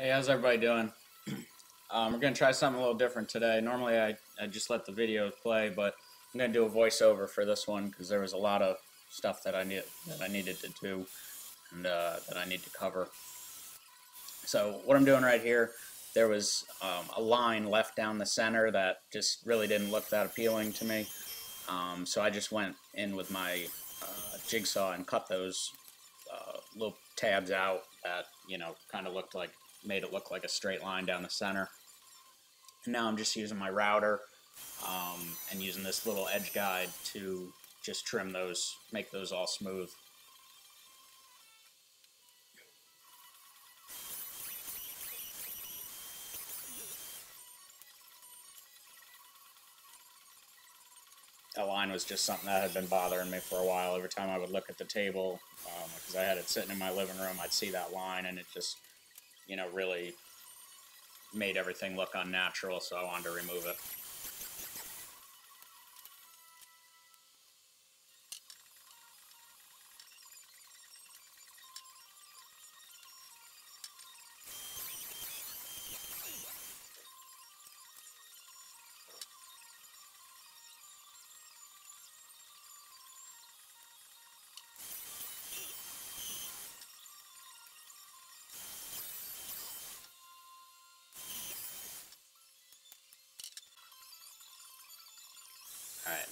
Hey, how's everybody doing? Um, we're gonna try something a little different today. Normally, I, I just let the video play, but I'm gonna do a voiceover for this one because there was a lot of stuff that I need that I needed to do and uh, that I need to cover. So what I'm doing right here, there was um, a line left down the center that just really didn't look that appealing to me. Um, so I just went in with my uh, jigsaw and cut those uh, little tabs out that you know kind of looked like made it look like a straight line down the center. And now I'm just using my router um, and using this little edge guide to just trim those, make those all smooth. That line was just something that had been bothering me for a while. Every time I would look at the table, because um, I had it sitting in my living room, I'd see that line and it just, you know, really made everything look unnatural, so I wanted to remove it.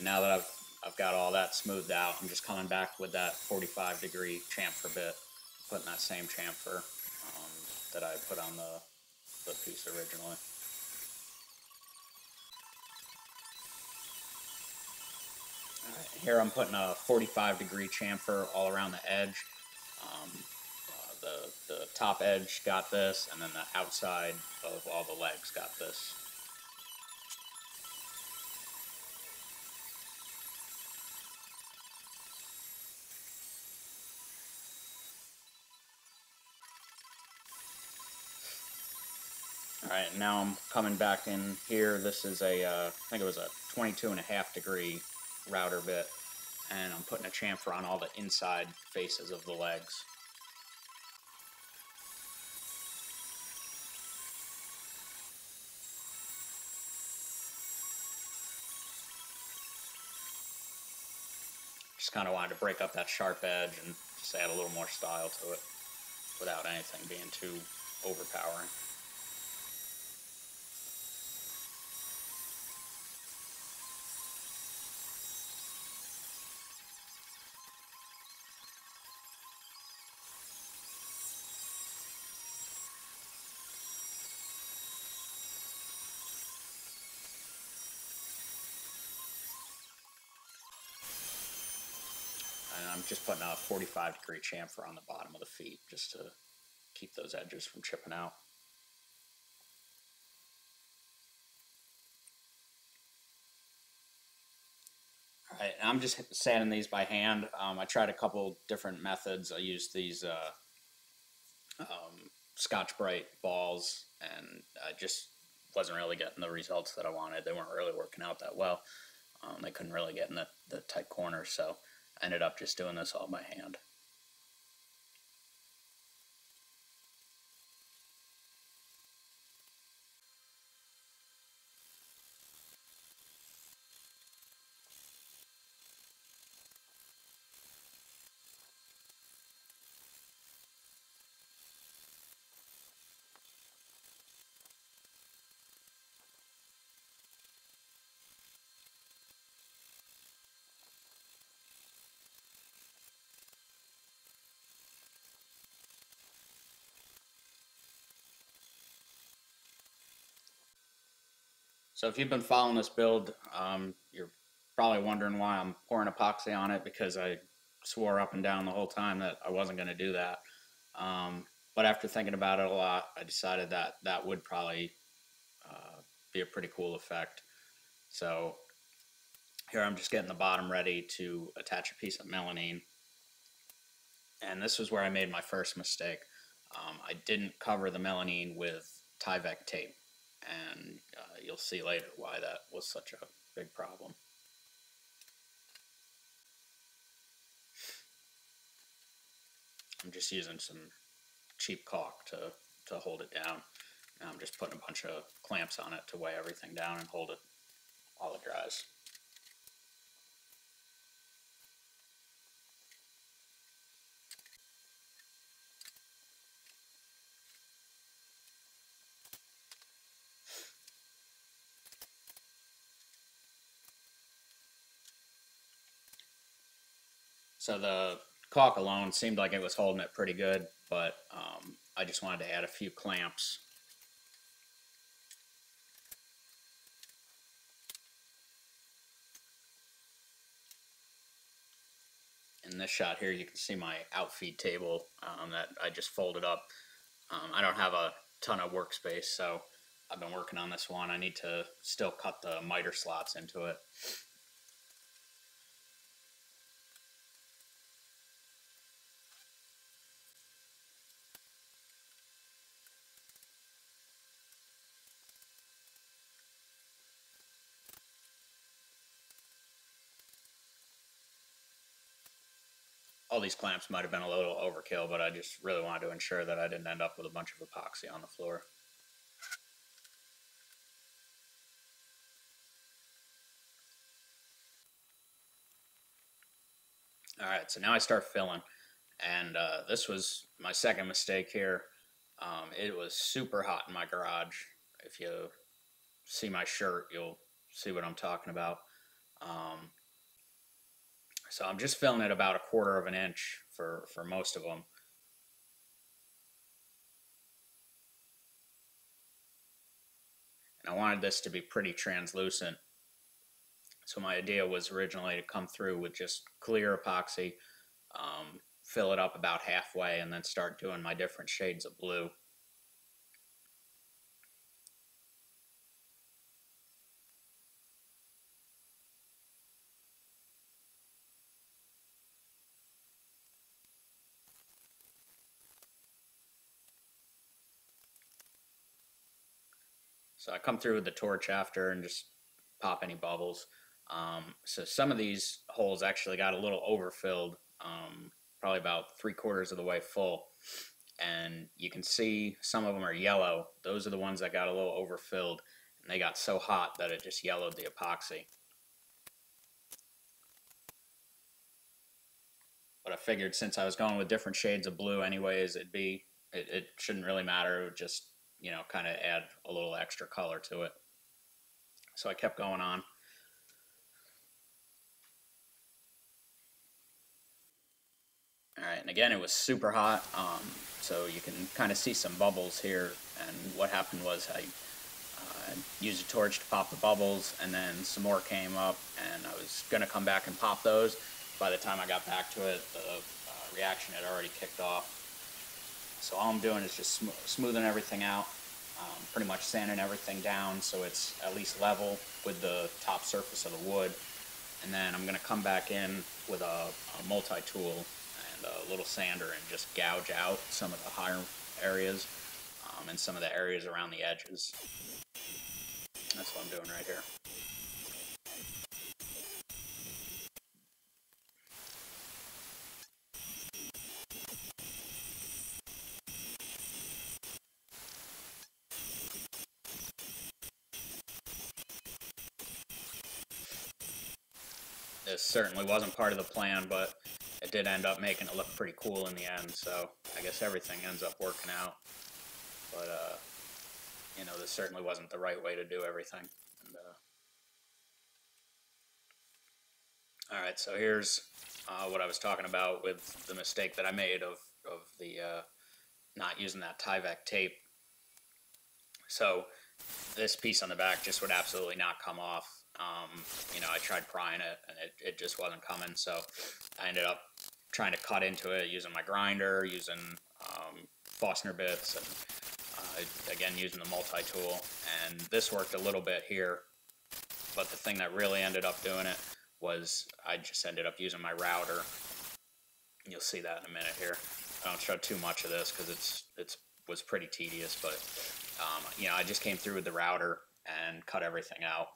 Now that I've, I've got all that smoothed out, I'm just coming back with that 45 degree chamfer bit, putting that same chamfer um, that I put on the, the piece originally. Alright, here I'm putting a 45 degree chamfer all around the edge. Um, uh, the, the top edge got this, and then the outside of all the legs got this. Now I'm coming back in here. This is a, uh, I think it was a 22 and a half degree router bit. And I'm putting a chamfer on all the inside faces of the legs. Just kind of wanted to break up that sharp edge and just add a little more style to it without anything being too overpowering. And I'm just putting a 45 degree chamfer on the bottom of the feet just to keep those edges from chipping out. I'm just sanding these by hand. Um, I tried a couple different methods. I used these uh, um, Scotch-Brite balls and I just wasn't really getting the results that I wanted. They weren't really working out that well. Um, they couldn't really get in the, the tight corners, so Ended up just doing this all by hand. So if you've been following this build, um, you're probably wondering why I'm pouring epoxy on it because I swore up and down the whole time that I wasn't going to do that. Um, but after thinking about it a lot, I decided that that would probably uh, be a pretty cool effect. So here I'm just getting the bottom ready to attach a piece of melamine. And this was where I made my first mistake. Um, I didn't cover the melamine with Tyvek tape and uh, you'll see later why that was such a big problem. I'm just using some cheap caulk to to hold it down. I'm just putting a bunch of clamps on it to weigh everything down and hold it while it dries. So the caulk alone seemed like it was holding it pretty good, but um, I just wanted to add a few clamps. In this shot here, you can see my outfeed table um, that I just folded up. Um, I don't have a ton of workspace, so I've been working on this one. I need to still cut the miter slots into it. All these clamps might have been a little overkill, but I just really wanted to ensure that I didn't end up with a bunch of epoxy on the floor. All right, so now I start filling, and uh, this was my second mistake here. Um, it was super hot in my garage. If you see my shirt, you'll see what I'm talking about. Um, so I'm just filling it about a quarter of an inch for, for most of them. And I wanted this to be pretty translucent. So my idea was originally to come through with just clear epoxy, um, fill it up about halfway, and then start doing my different shades of blue. So I come through with the torch after and just pop any bubbles. Um, so some of these holes actually got a little overfilled, um, probably about three quarters of the way full. And you can see some of them are yellow. Those are the ones that got a little overfilled. And they got so hot that it just yellowed the epoxy. But I figured since I was going with different shades of blue anyways, it'd be, it, it shouldn't really matter. It would just you know, kind of add a little extra color to it. So I kept going on. All right, and again, it was super hot, um, so you can kind of see some bubbles here. And what happened was I uh, used a torch to pop the bubbles, and then some more came up, and I was going to come back and pop those. By the time I got back to it, the uh, reaction had already kicked off. So all I'm doing is just sm smoothing everything out, um, pretty much sanding everything down so it's at least level with the top surface of the wood. And then I'm going to come back in with a, a multi-tool and a little sander and just gouge out some of the higher areas um, and some of the areas around the edges. That's what I'm doing right here. Certainly wasn't part of the plan, but it did end up making it look pretty cool in the end, so I guess everything ends up working out. But, uh, you know, this certainly wasn't the right way to do everything. And, uh, all right, so here's uh, what I was talking about with the mistake that I made of, of the uh, not using that Tyvek tape. So this piece on the back just would absolutely not come off um, you know, I tried prying it and it, it just wasn't coming. So I ended up trying to cut into it using my grinder, using um, Forstner bits, and uh, again using the multi-tool. And this worked a little bit here, but the thing that really ended up doing it was I just ended up using my router. You'll see that in a minute here. I don't show too much of this because it's it's was pretty tedious, but um, you know I just came through with the router and cut everything out.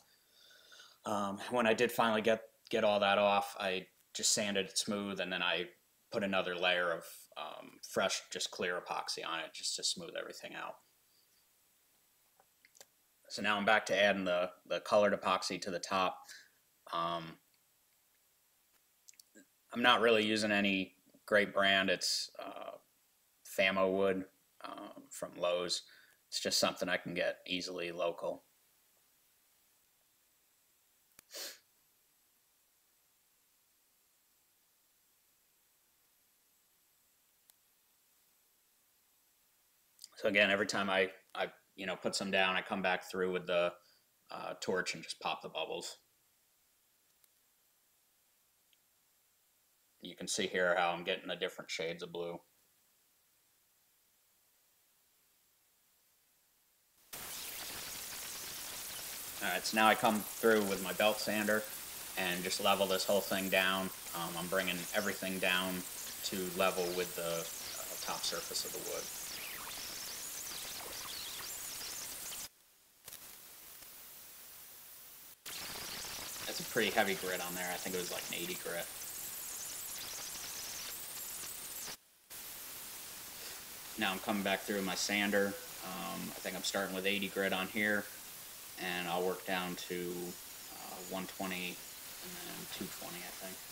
Um, when I did finally get get all that off, I just sanded it smooth, and then I put another layer of um, fresh, just clear epoxy on it just to smooth everything out. So now I'm back to adding the, the colored epoxy to the top. Um, I'm not really using any great brand. It's uh, Famowood um, from Lowe's. It's just something I can get easily local. So again, every time I, I you know put some down, I come back through with the uh, torch and just pop the bubbles. You can see here how I'm getting the different shades of blue. Alright, so now I come through with my belt sander and just level this whole thing down. Um, I'm bringing everything down to level with the uh, top surface of the wood. Pretty heavy grit on there. I think it was like an 80 grit. Now I'm coming back through my sander. Um, I think I'm starting with 80 grit on here and I'll work down to uh, 120 and then 220 I think.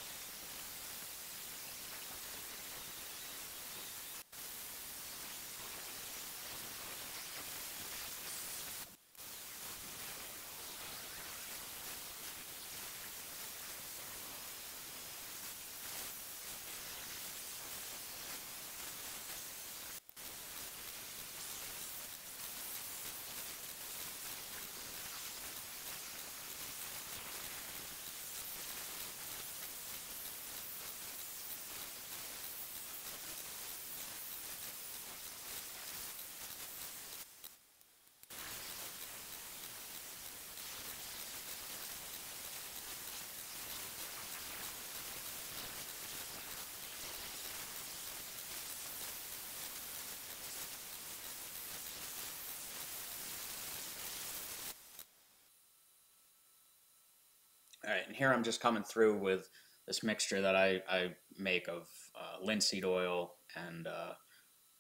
Here I'm just coming through with this mixture that I, I make of uh, linseed oil and uh,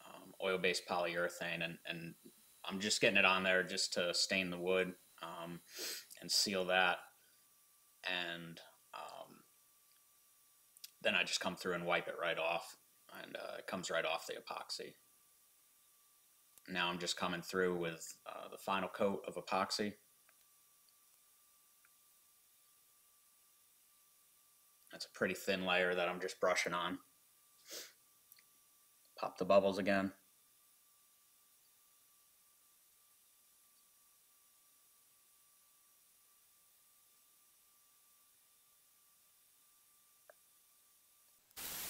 um, oil-based polyurethane, and, and I'm just getting it on there just to stain the wood um, and seal that, and um, then I just come through and wipe it right off, and uh, it comes right off the epoxy. Now I'm just coming through with uh, the final coat of epoxy. That's a pretty thin layer that I'm just brushing on. Pop the bubbles again.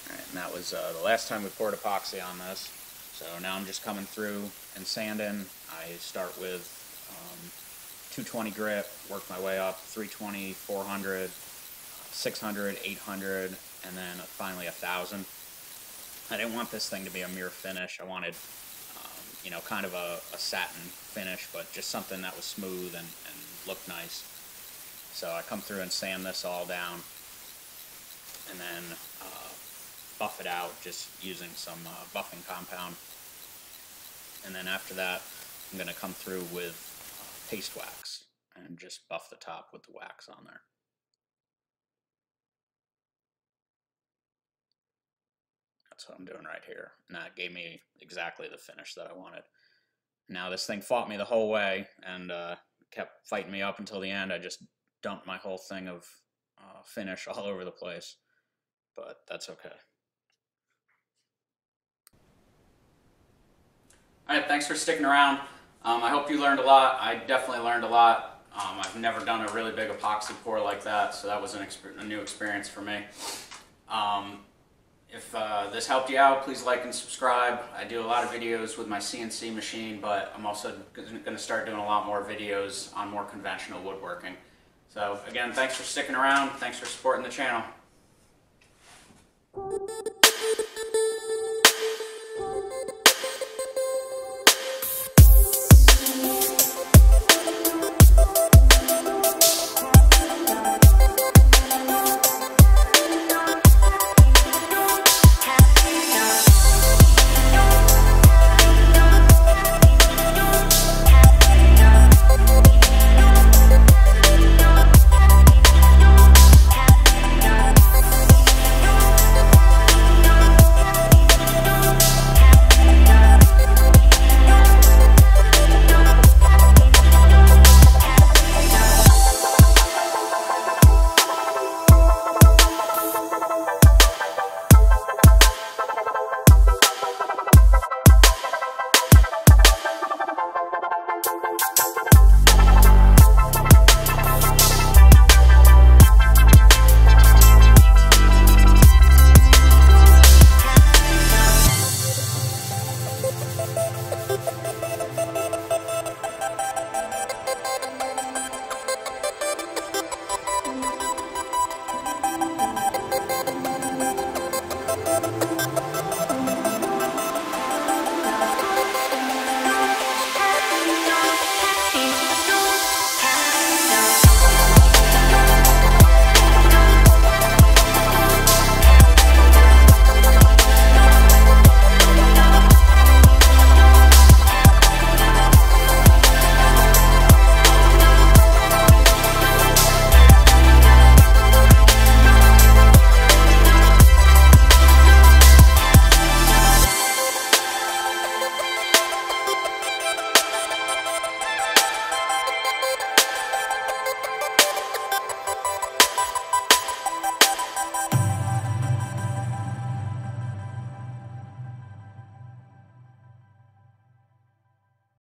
And that was uh, the last time we poured epoxy on this. So now I'm just coming through and sanding. I start with um, 220 grit, work my way up, 320, 400, 600, 800, and then finally a 1,000. I didn't want this thing to be a mirror finish. I wanted, um, you know, kind of a, a, satin finish, but just something that was smooth and, and looked nice. So I come through and sand this all down, and then uh, buff it out just using some uh, buffing compound. And then after that, I'm going to come through with uh, paste wax and just buff the top with the wax on there. That's what I'm doing right here. And that gave me exactly the finish that I wanted. Now this thing fought me the whole way and uh, kept fighting me up until the end. I just dumped my whole thing of uh, finish all over the place. But that's okay. All right, thanks for sticking around. Um, I hope you learned a lot. I definitely learned a lot. Um, I've never done a really big epoxy pour like that, so that was an a new experience for me. Um, if uh, this helped you out, please like and subscribe. I do a lot of videos with my CNC machine, but I'm also going to start doing a lot more videos on more conventional woodworking. So again, thanks for sticking around. Thanks for supporting the channel.